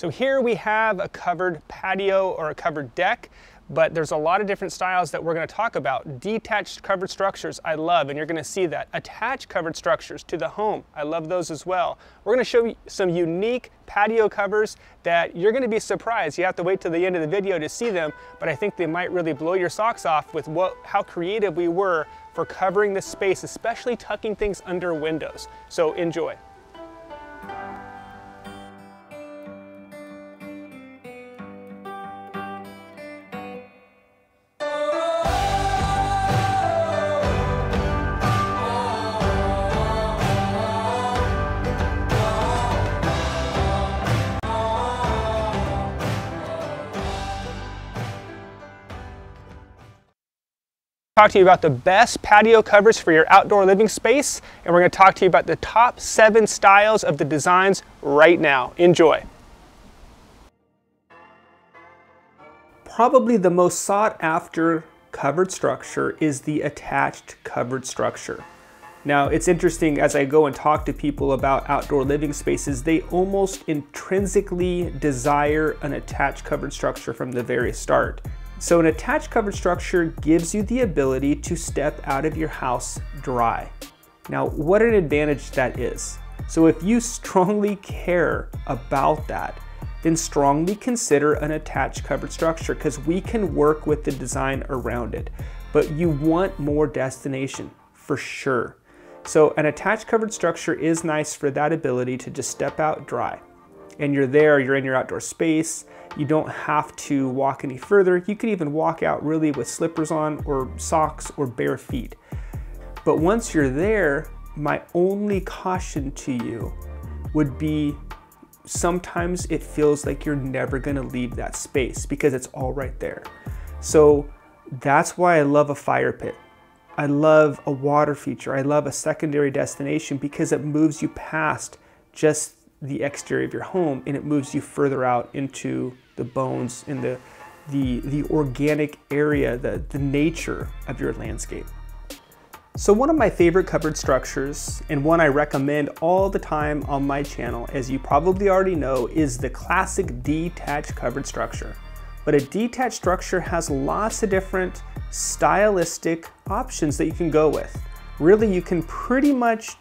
So here we have a covered patio or a covered deck, but there's a lot of different styles that we're gonna talk about. Detached covered structures, I love, and you're gonna see that. Attached covered structures to the home, I love those as well. We're gonna show you some unique patio covers that you're gonna be surprised. You have to wait till the end of the video to see them, but I think they might really blow your socks off with what, how creative we were for covering this space, especially tucking things under windows. So enjoy. Talk to you about the best patio covers for your outdoor living space, and we're going to talk to you about the top seven styles of the designs right now. Enjoy. Probably the most sought after covered structure is the attached covered structure. Now, it's interesting as I go and talk to people about outdoor living spaces, they almost intrinsically desire an attached covered structure from the very start. So an attached covered structure gives you the ability to step out of your house dry. Now, what an advantage that is. So if you strongly care about that, then strongly consider an attached covered structure because we can work with the design around it. But you want more destination for sure. So an attached covered structure is nice for that ability to just step out dry. And you're there, you're in your outdoor space, you don't have to walk any further. You could even walk out really with slippers on or socks or bare feet. But once you're there, my only caution to you would be sometimes it feels like you're never gonna leave that space because it's all right there. So that's why I love a fire pit. I love a water feature. I love a secondary destination because it moves you past just the exterior of your home and it moves you further out into the bones and the, the, the organic area, the, the nature of your landscape. So one of my favorite covered structures, and one I recommend all the time on my channel, as you probably already know, is the classic detached covered structure. But a detached structure has lots of different stylistic options that you can go with. Really, you can pretty much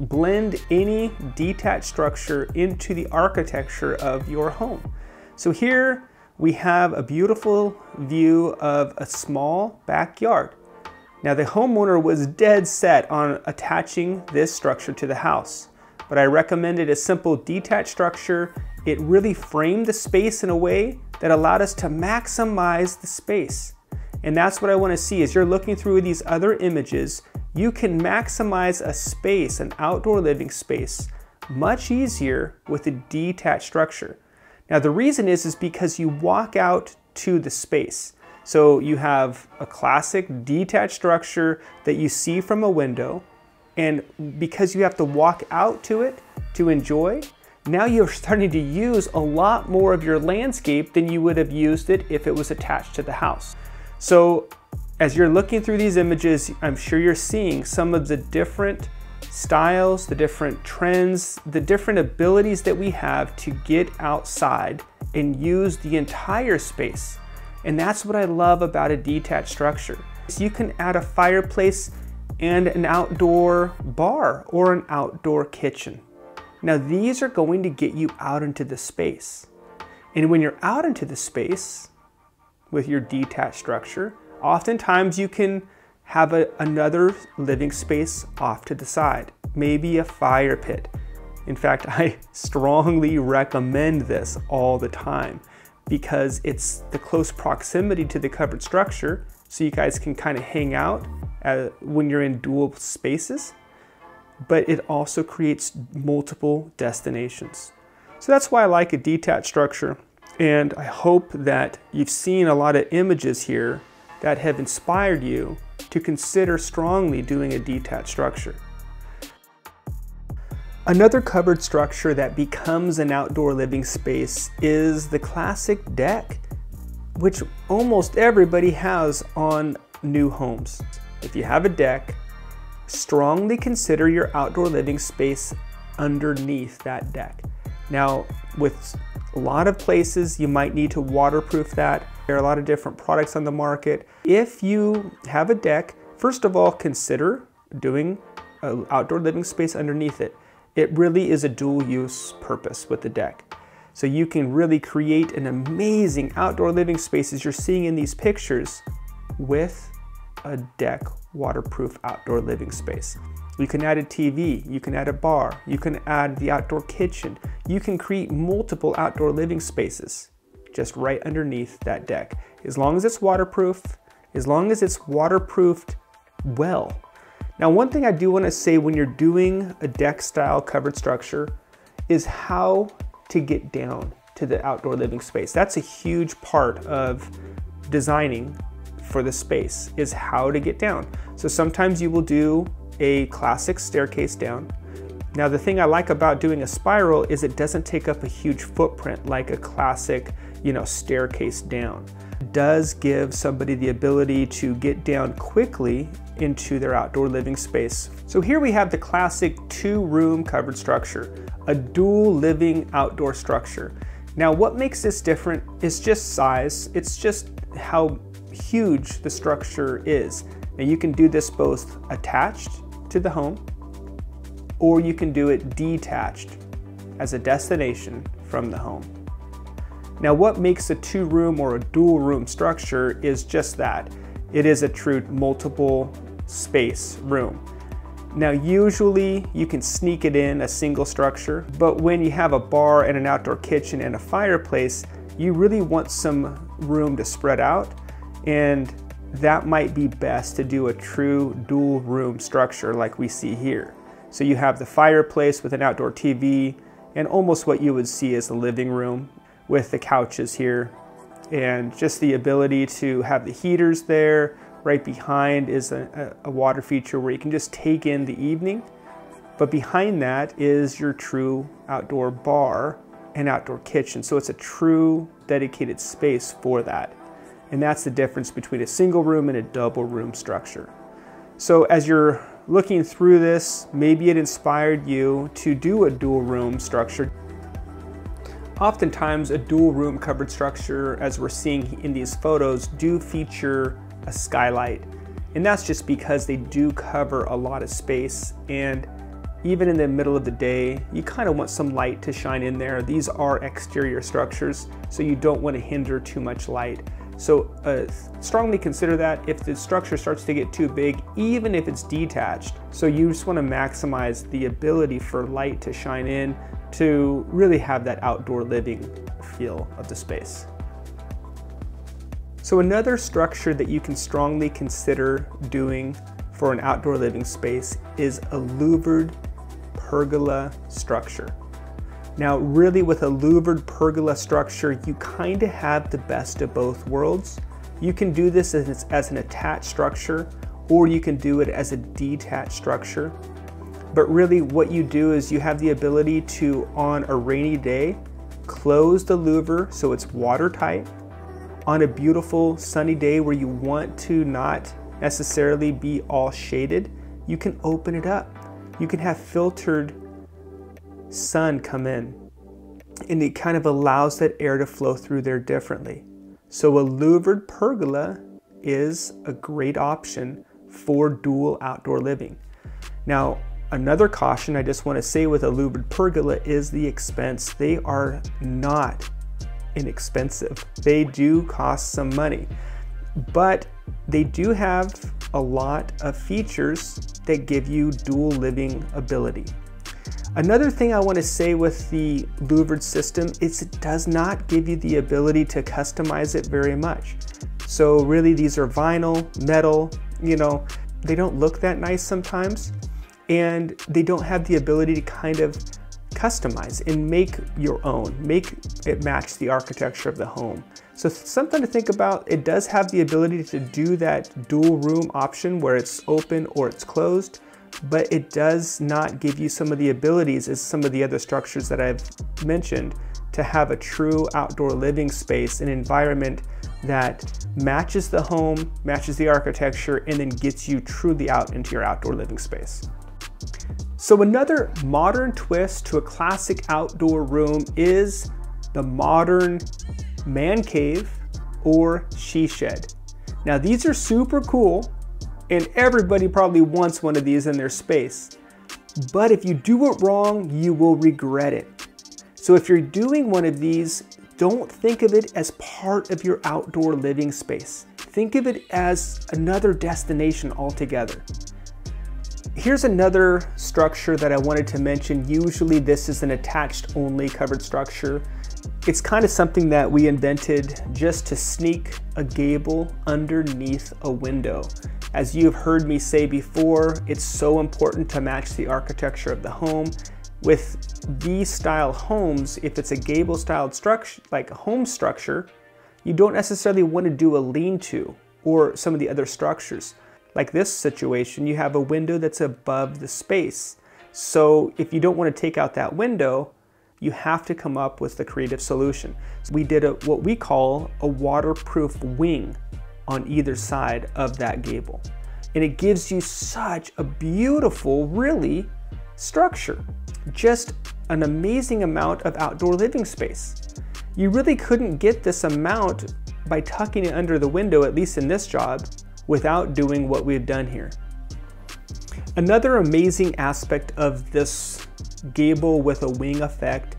blend any detached structure into the architecture of your home. So here we have a beautiful view of a small backyard. Now the homeowner was dead set on attaching this structure to the house, but I recommended a simple detached structure. It really framed the space in a way that allowed us to maximize the space. And that's what I wanna see as you're looking through these other images, you can maximize a space, an outdoor living space, much easier with a detached structure. Now the reason is, is because you walk out to the space. So you have a classic detached structure that you see from a window, and because you have to walk out to it to enjoy, now you're starting to use a lot more of your landscape than you would have used it if it was attached to the house. So as you're looking through these images, I'm sure you're seeing some of the different styles, the different trends, the different abilities that we have to get outside and use the entire space. And that's what I love about a detached structure. So you can add a fireplace and an outdoor bar or an outdoor kitchen. Now these are going to get you out into the space. And when you're out into the space with your detached structure, Oftentimes you can have a, another living space off to the side, maybe a fire pit. In fact, I strongly recommend this all the time because it's the close proximity to the covered structure so you guys can kind of hang out uh, when you're in dual spaces, but it also creates multiple destinations. So that's why I like a detached structure. And I hope that you've seen a lot of images here that have inspired you to consider strongly doing a detached structure. Another covered structure that becomes an outdoor living space is the classic deck, which almost everybody has on new homes. If you have a deck, strongly consider your outdoor living space underneath that deck. Now, with A lot of places you might need to waterproof that. There are a lot of different products on the market. If you have a deck, first of all, consider doing an outdoor living space underneath it. It really is a dual use purpose with the deck. So you can really create an amazing outdoor living space as you're seeing in these pictures with a deck waterproof outdoor living space. You can add a TV, you can add a bar, you can add the outdoor kitchen. You can create multiple outdoor living spaces just right underneath that deck. As long as it's waterproof, as long as it's waterproofed well. Now, one thing I do wanna say when you're doing a deck style covered structure is how to get down to the outdoor living space. That's a huge part of designing for the space is how to get down. So sometimes you will do a classic staircase down. Now the thing I like about doing a spiral is it doesn't take up a huge footprint like a classic, you know, staircase down. It does give somebody the ability to get down quickly into their outdoor living space. So here we have the classic two room covered structure, a dual living outdoor structure. Now what makes this different is just size. It's just how huge the structure is. Now you can do this both attached to the home or you can do it detached as a destination from the home. Now what makes a two room or a dual room structure is just that. It is a true multiple space room. Now usually you can sneak it in a single structure, but when you have a bar and an outdoor kitchen and a fireplace, you really want some room to spread out and that might be best to do a true dual room structure like we see here. So you have the fireplace with an outdoor TV and almost what you would see as a living room with the couches here and just the ability to have the heaters there. Right behind is a, a water feature where you can just take in the evening. But behind that is your true outdoor bar and outdoor kitchen. So it's a true dedicated space for that. And that's the difference between a single room and a double room structure. So as you're looking through this, maybe it inspired you to do a dual room structure. Oftentimes a dual room covered structure, as we're seeing in these photos, do feature a skylight. And that's just because they do cover a lot of space and even in the middle of the day, you kind of want some light to shine in there. These are exterior structures, so you don't want to hinder too much light. So uh, strongly consider that if the structure starts to get too big, even if it's detached. So you just want to maximize the ability for light to shine in to really have that outdoor living feel of the space. So another structure that you can strongly consider doing for an outdoor living space is a louvered pergola structure. Now really with a louvered pergola structure, you kind of have the best of both worlds. You can do this as, as an attached structure or you can do it as a detached structure. But really what you do is you have the ability to, on a rainy day, close the louver so it's watertight. On a beautiful sunny day where you want to not necessarily be all shaded, you can open it up. You can have filtered sun come in and it kind of allows that air to flow through there differently. So a louvered pergola is a great option for dual outdoor living. Now, another caution I just want to say with a louvered pergola is the expense. They are not inexpensive. They do cost some money, but they do have a lot of features that give you dual living ability. Another thing I want to say with the louvered system is it does not give you the ability to customize it very much. So really these are vinyl, metal, you know, they don't look that nice sometimes and they don't have the ability to kind of customize and make your own, make it match the architecture of the home. So something to think about, it does have the ability to do that dual room option where it's open or it's closed, but it does not give you some of the abilities as some of the other structures that I've mentioned to have a true outdoor living space, an environment that matches the home, matches the architecture, and then gets you truly out into your outdoor living space. So another modern twist to a classic outdoor room is the modern man cave or she shed. Now these are super cool and everybody probably wants one of these in their space. But if you do it wrong, you will regret it. So if you're doing one of these, don't think of it as part of your outdoor living space. Think of it as another destination altogether. Here's another structure that I wanted to mention. Usually this is an attached only covered structure. It's kind of something that we invented just to sneak a gable underneath a window. As you've heard me say before, it's so important to match the architecture of the home. With these style homes, if it's a gable styled structure, like a home structure, you don't necessarily want to do a lean-to or some of the other structures. Like this situation, you have a window that's above the space. So if you don't want to take out that window, you have to come up with the creative solution. So we did a, what we call a waterproof wing on either side of that gable. And it gives you such a beautiful, really, structure. Just an amazing amount of outdoor living space. You really couldn't get this amount by tucking it under the window, at least in this job, without doing what we've done here. Another amazing aspect of this gable with a wing effect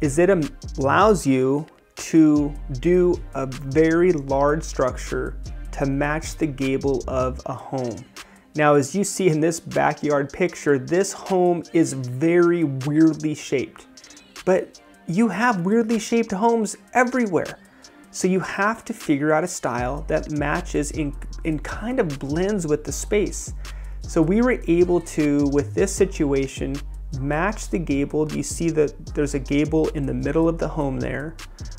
is it allows you to do a very large structure to match the gable of a home. Now, as you see in this backyard picture, this home is very weirdly shaped, but you have weirdly shaped homes everywhere. So you have to figure out a style that matches and, and kind of blends with the space. So we were able to, with this situation, match the gable. You see that there's a gable in the middle of the home there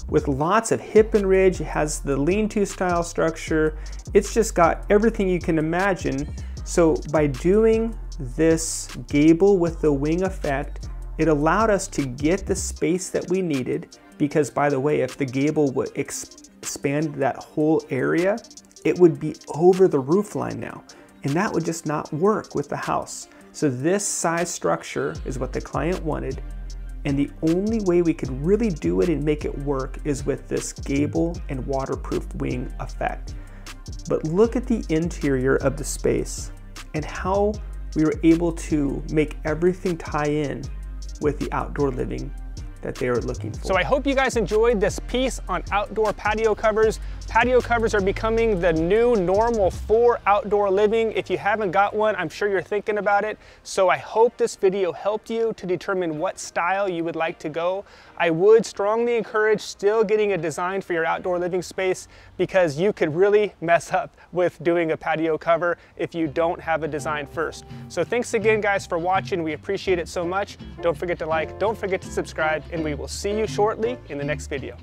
with lots of hip and ridge. It has the lean-to style structure. It's just got everything you can imagine. So by doing this gable with the wing effect, it allowed us to get the space that we needed because by the way, if the gable would expand that whole area, it would be over the roof line now. And that would just not work with the house. So this size structure is what the client wanted. And the only way we could really do it and make it work is with this gable and waterproof wing effect. But look at the interior of the space and how we were able to make everything tie in with the outdoor living that they are looking for. So I hope you guys enjoyed this piece on outdoor patio covers. Patio covers are becoming the new normal for outdoor living. If you haven't got one, I'm sure you're thinking about it. So I hope this video helped you to determine what style you would like to go. I would strongly encourage still getting a design for your outdoor living space because you could really mess up with doing a patio cover if you don't have a design first. So thanks again guys for watching. We appreciate it so much. Don't forget to like, don't forget to subscribe, and we will see you shortly in the next video.